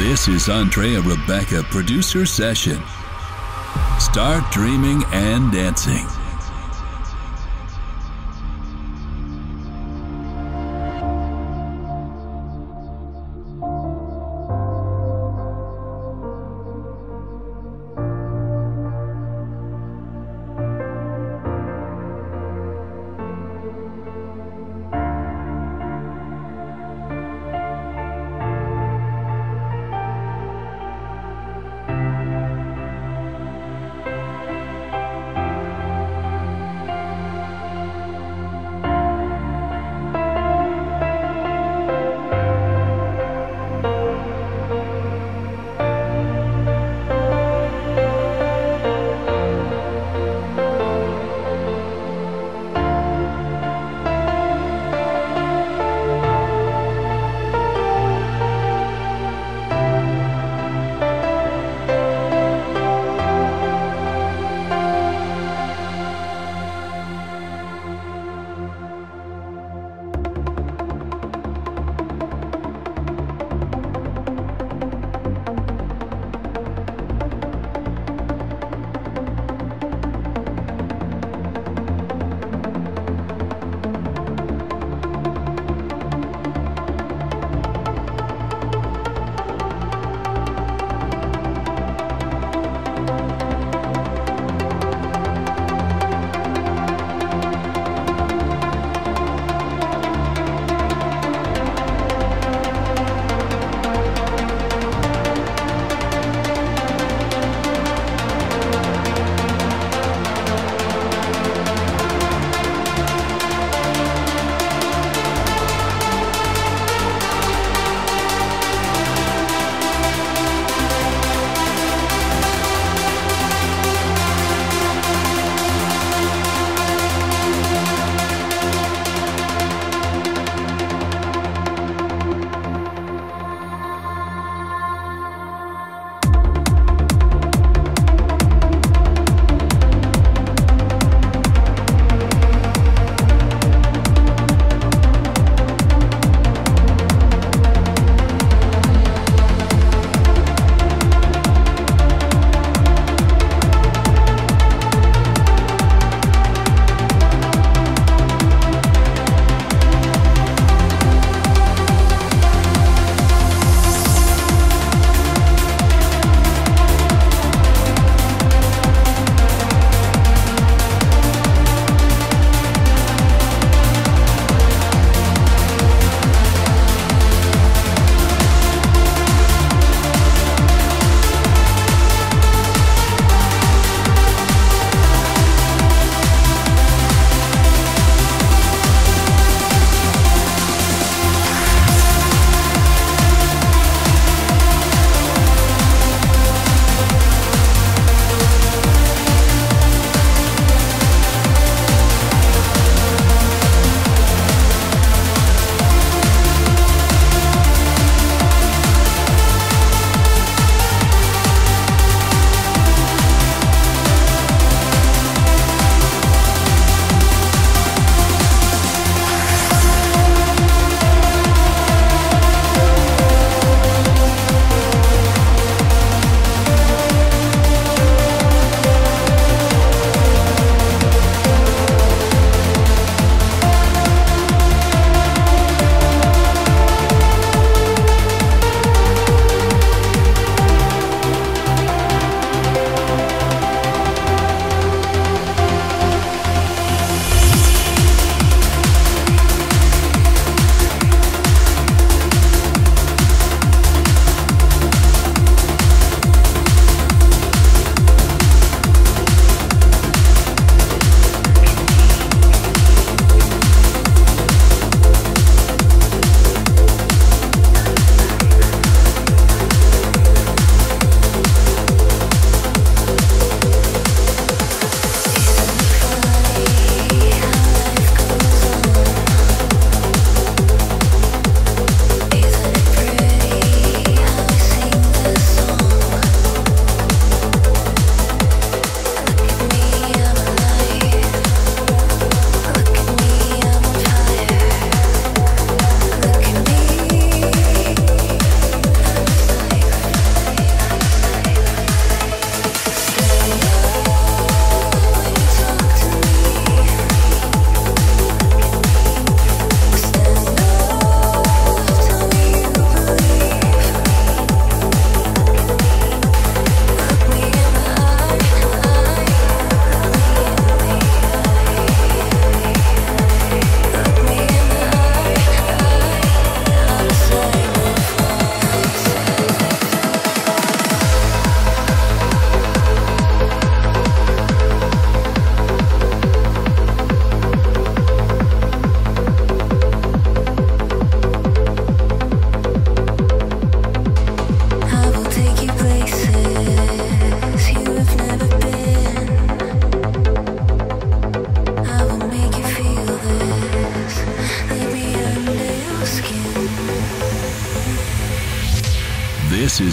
This is Andrea Ribeca, producer session. Start dreaming and dancing.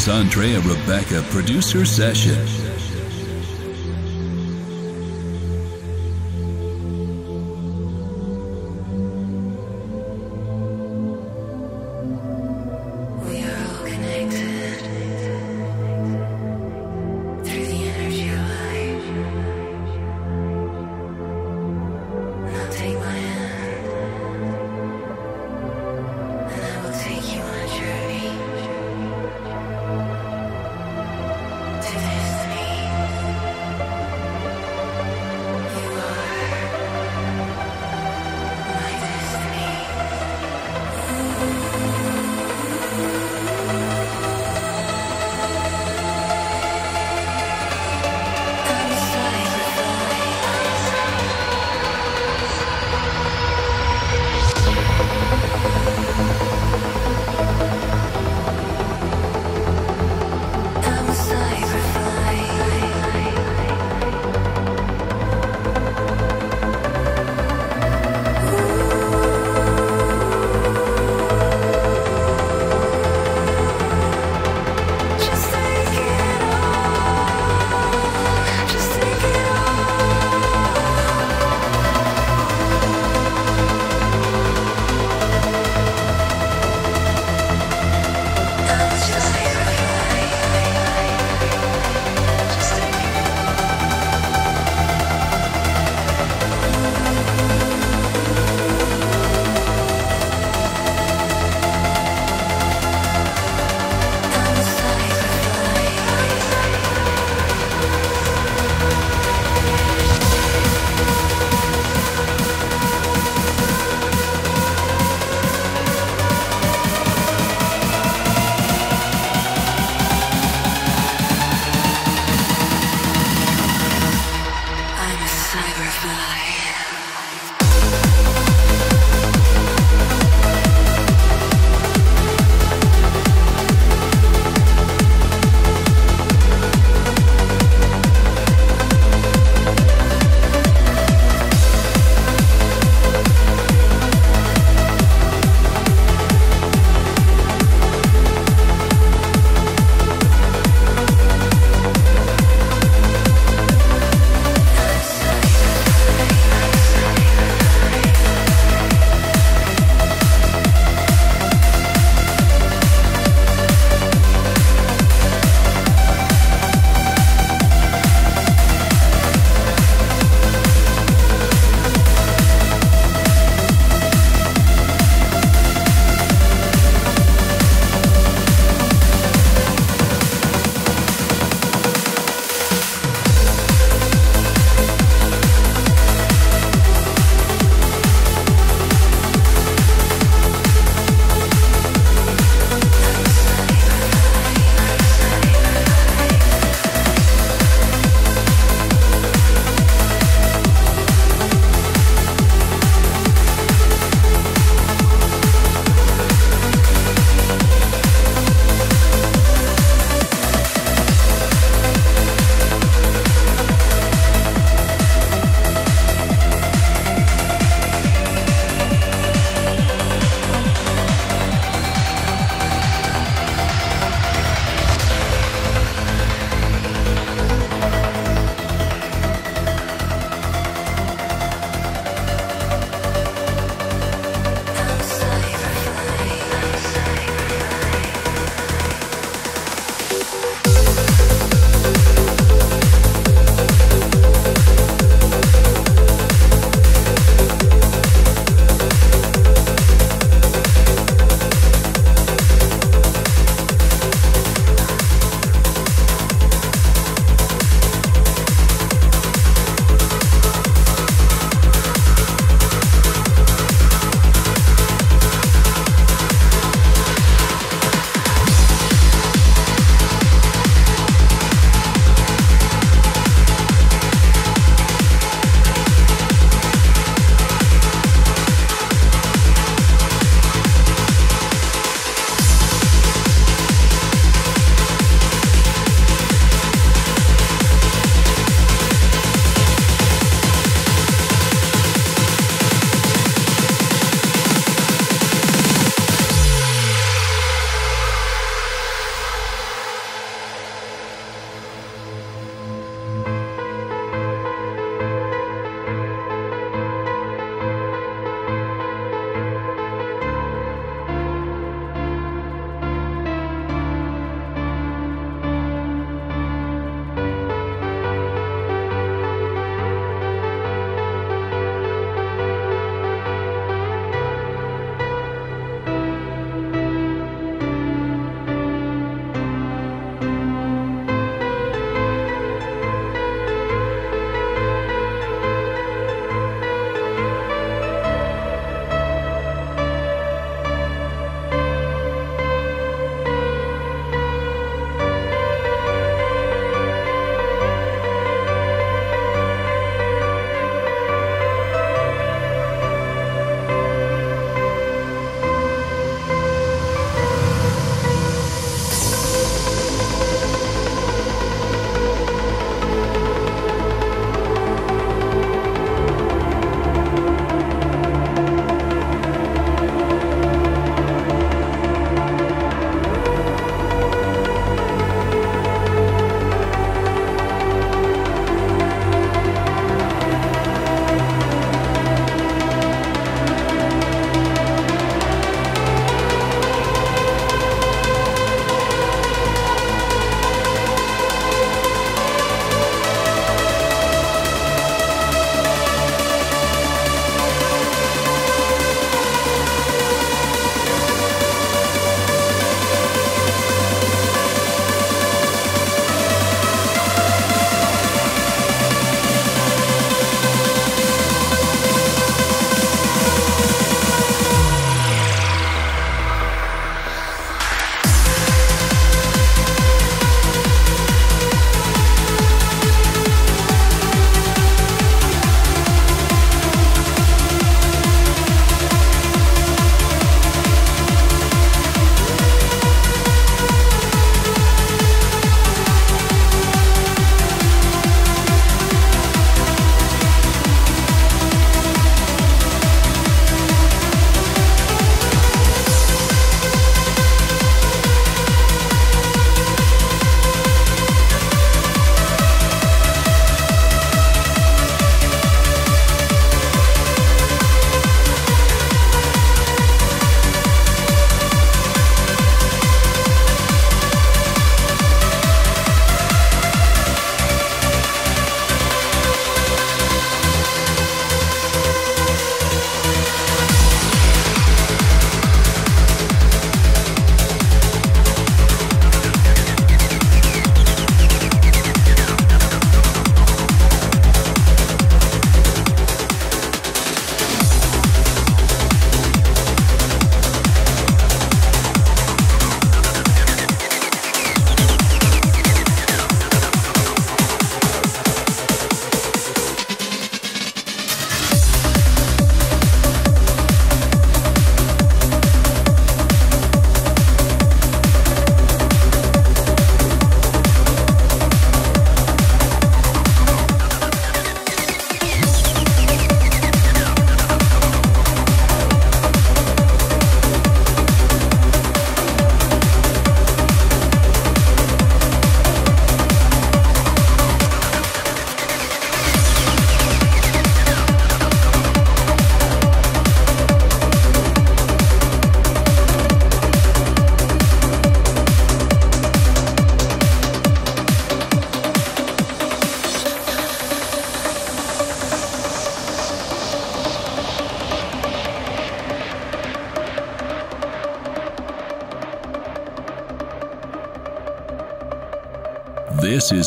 Andrea Ribeca Producer Session.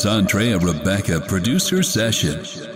Andrea Ribeca Producer Session.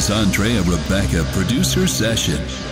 Is Andrea Ribeca Producer Session.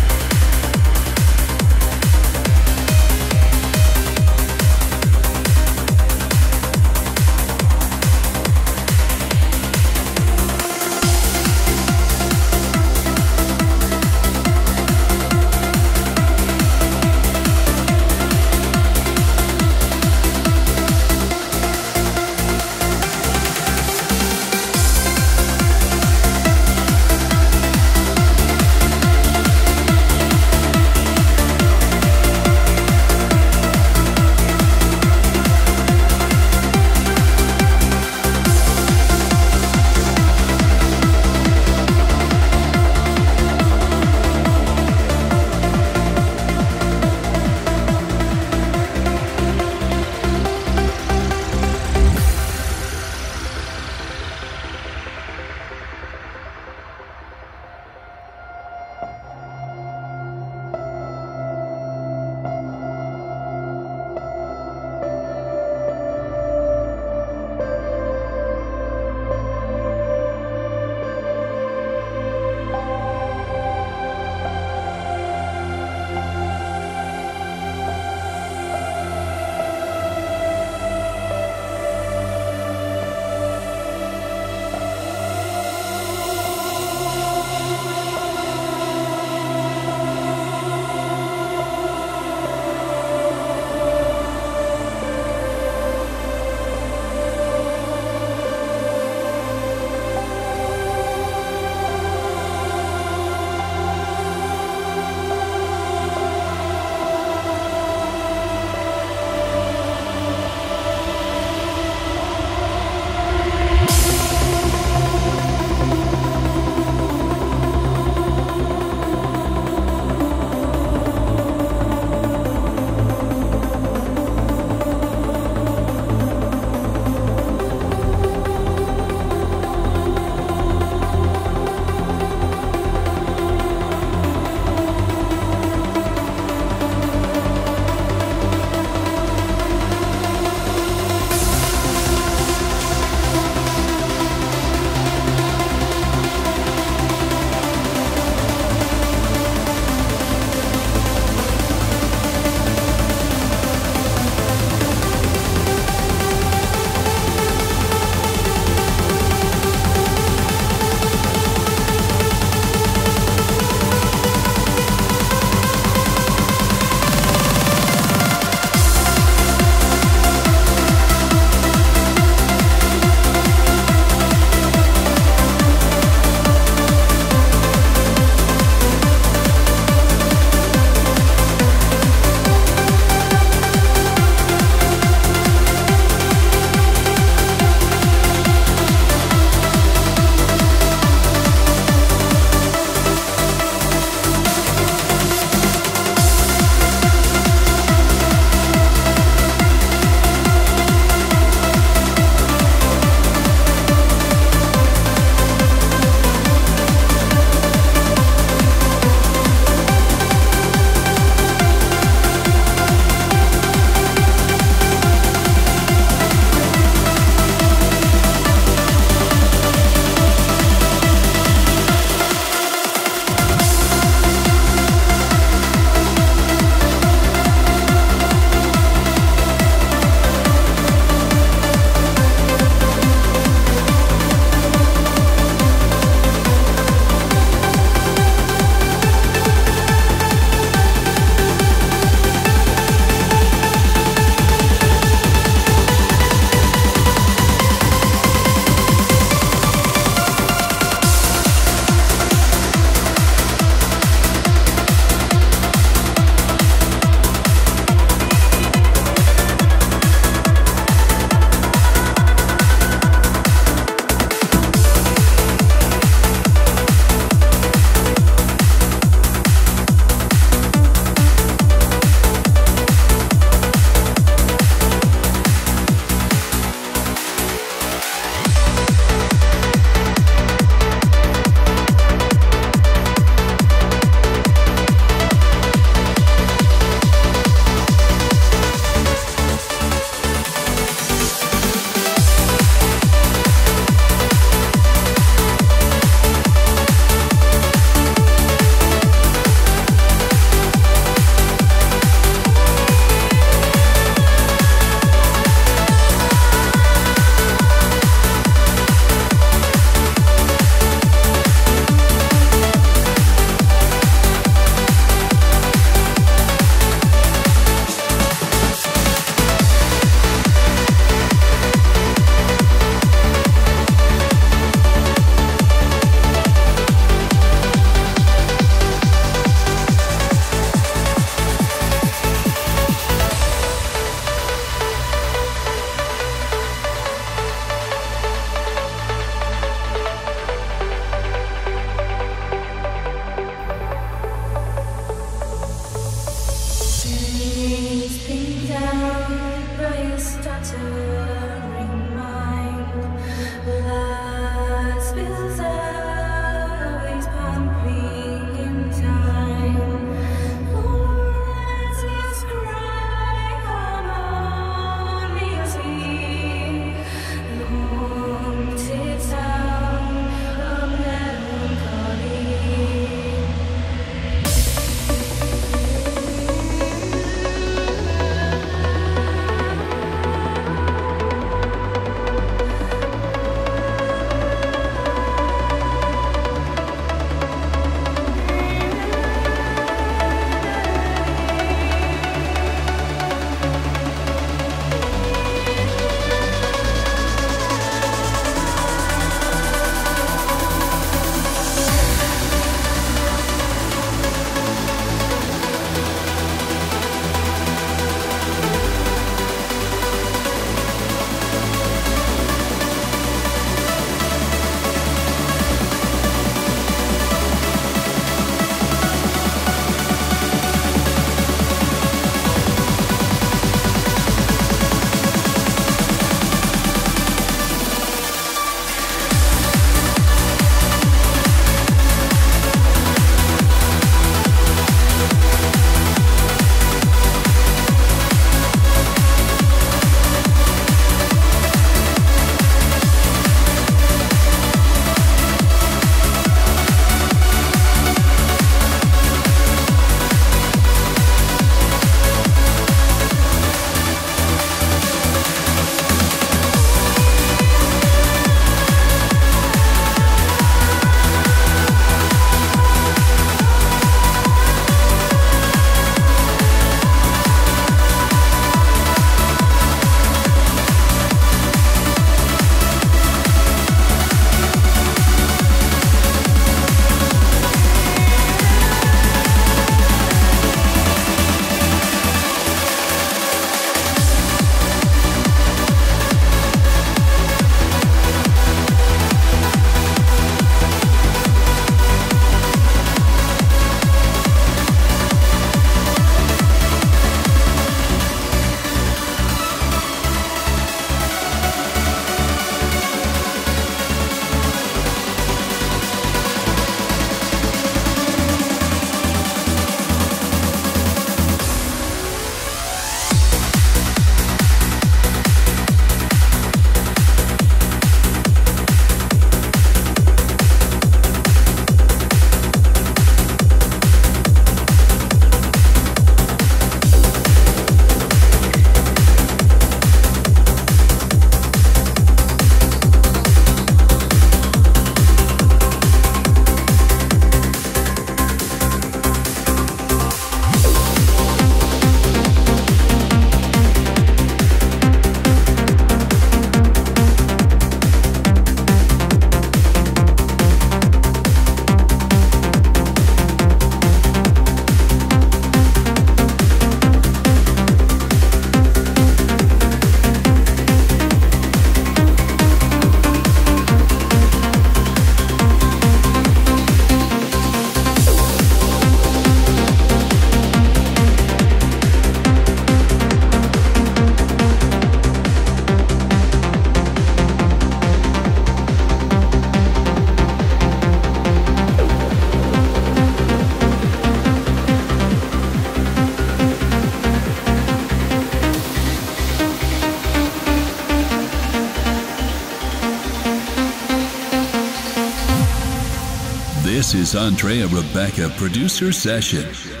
Andrea Ribeca Producer Session.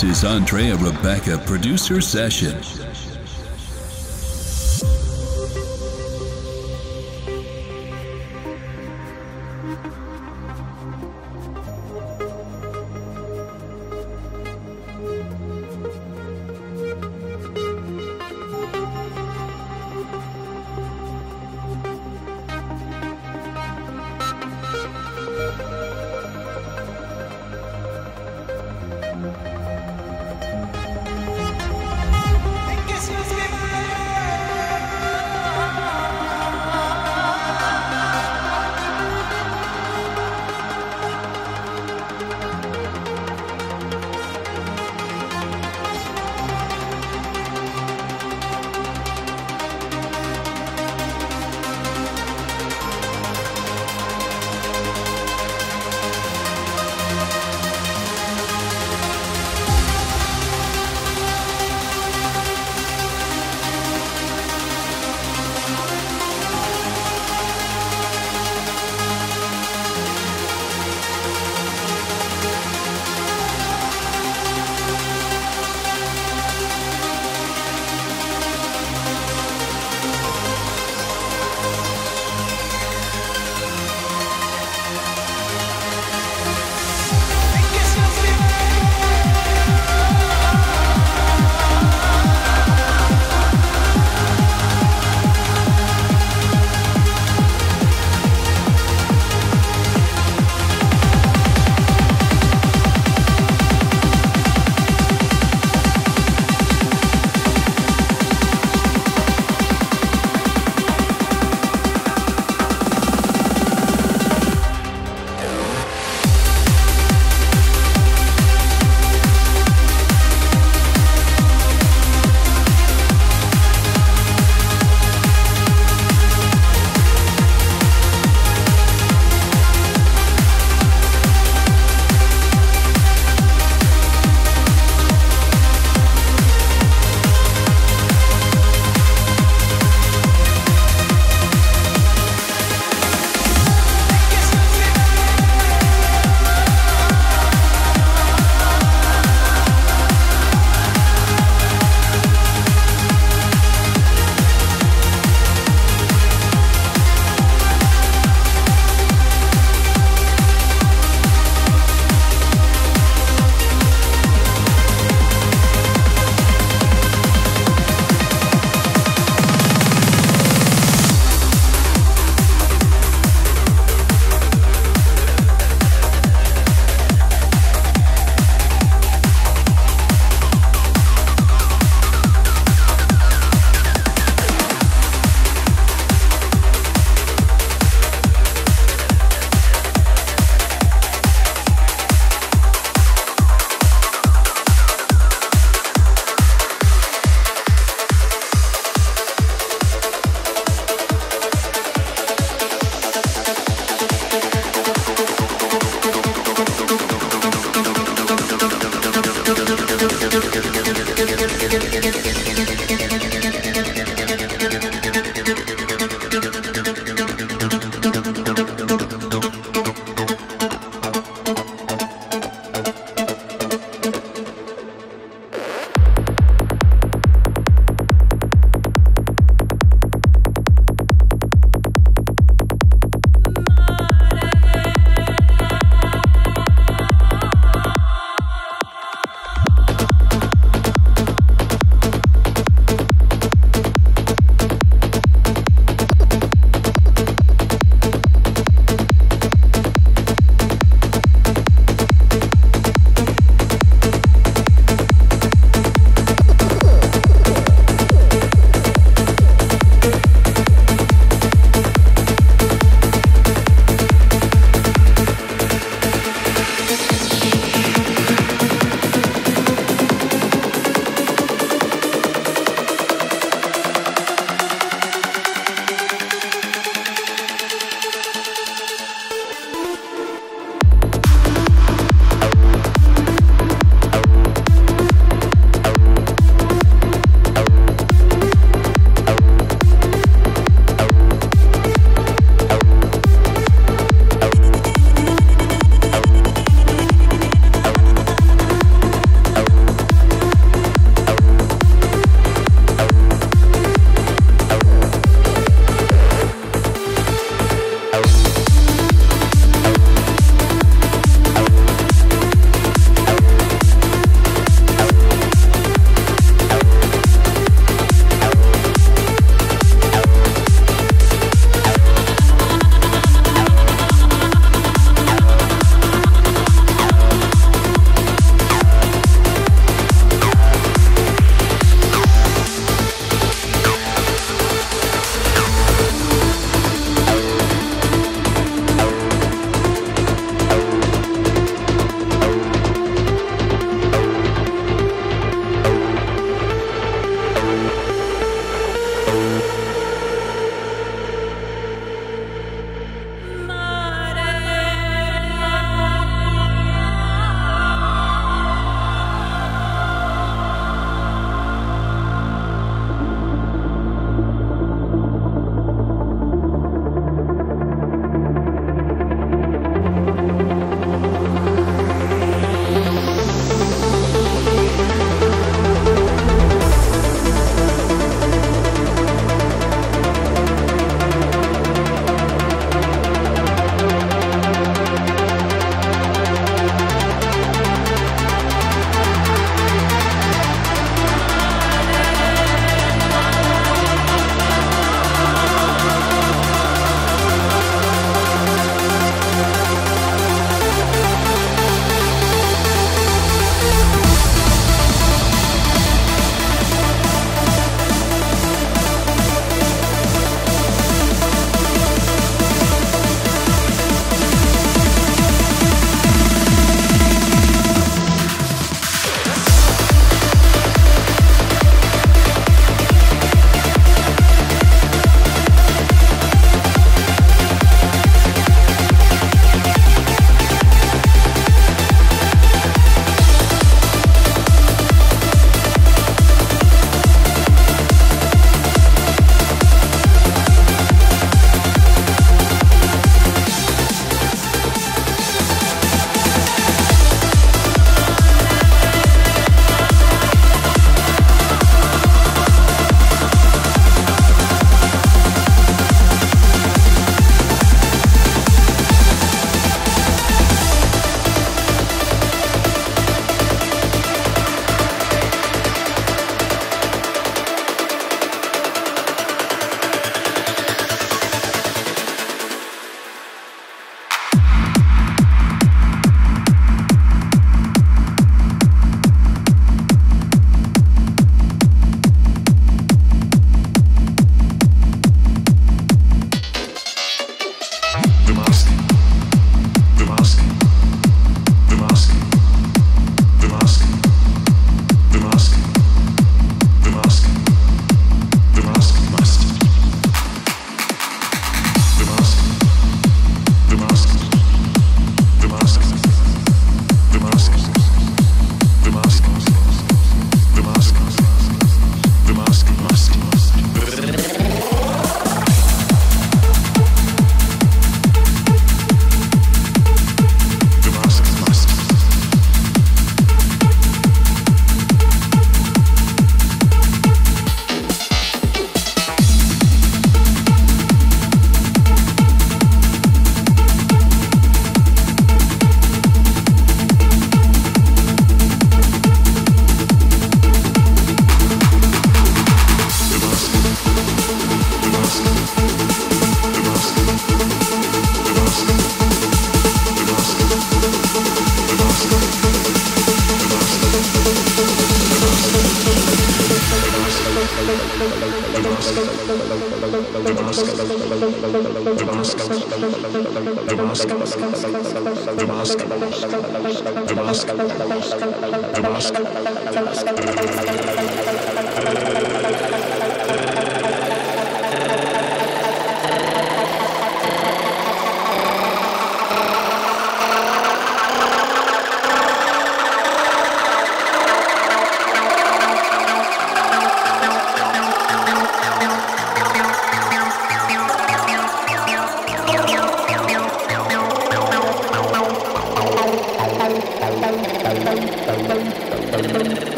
This is Andrea Ribeca Producer Session.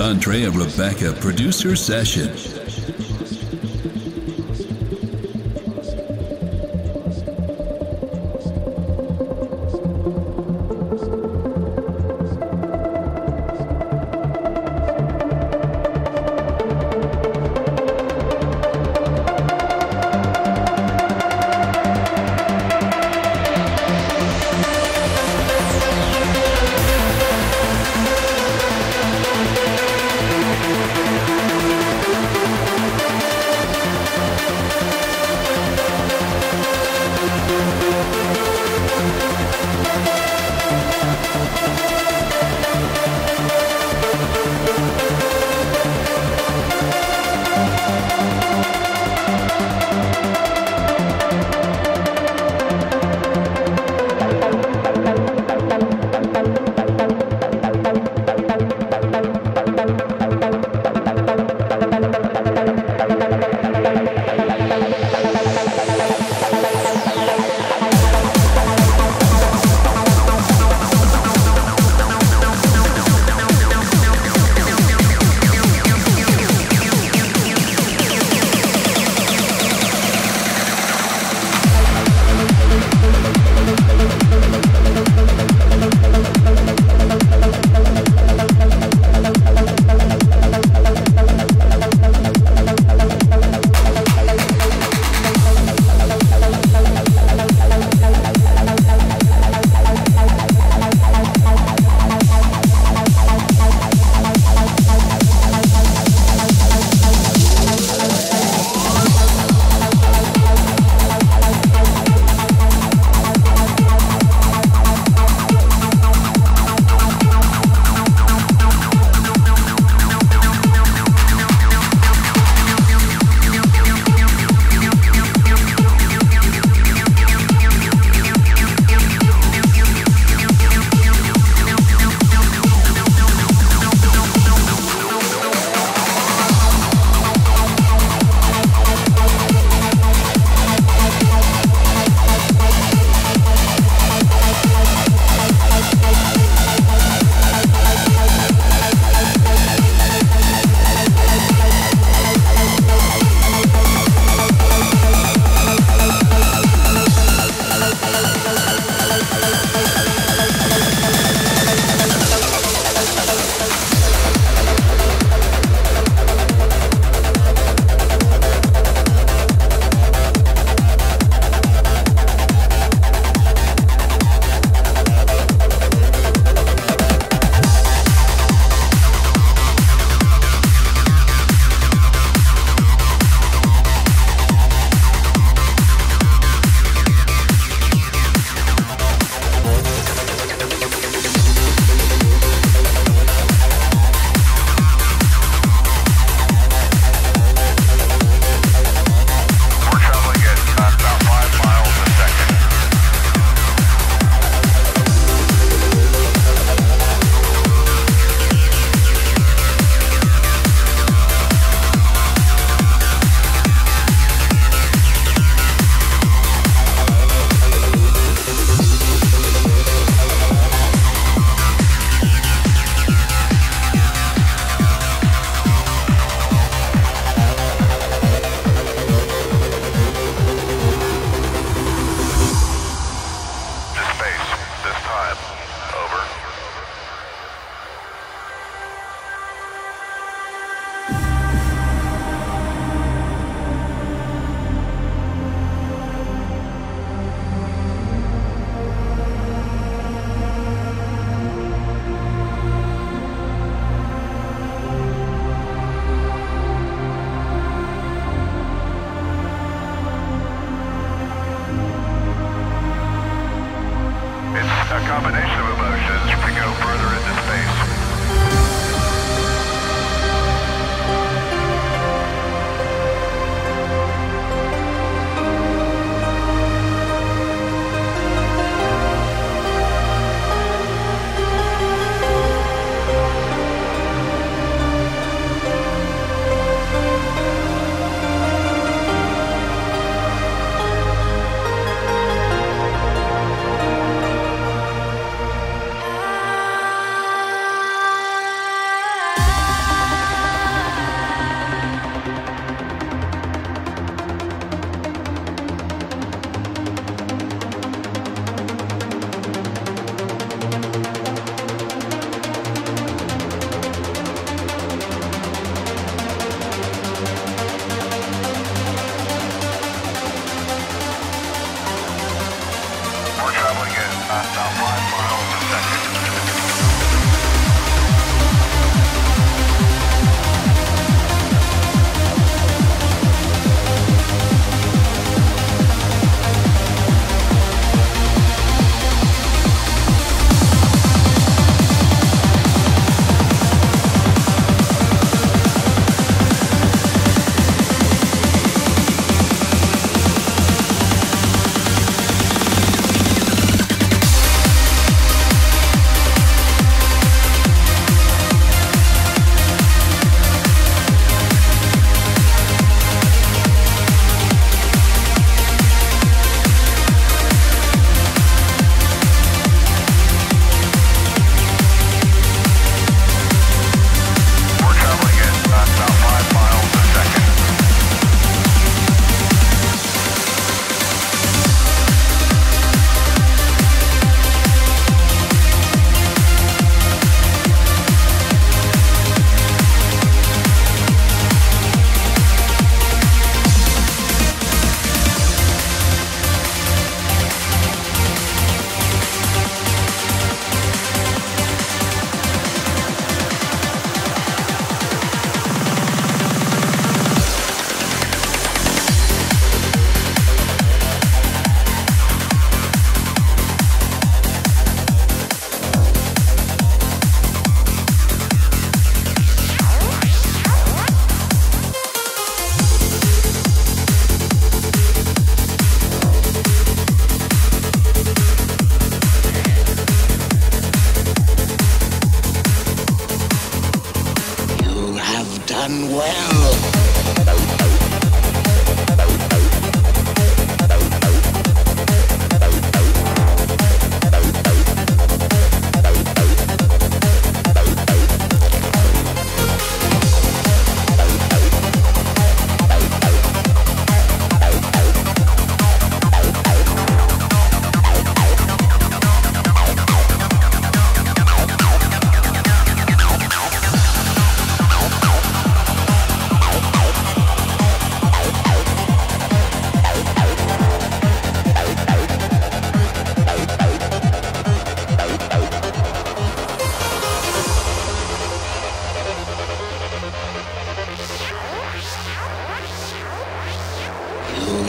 Andrea Ribeca, producer session.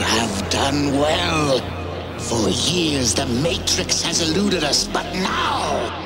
have done well. For years, the Matrix has eluded us, but now...